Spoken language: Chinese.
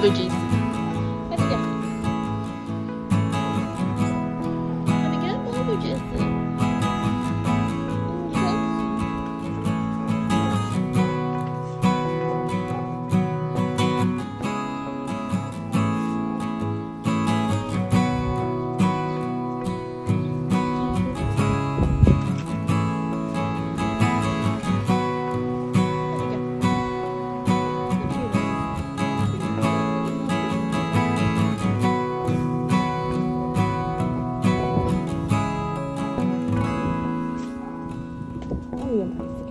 Virginia. 嗯。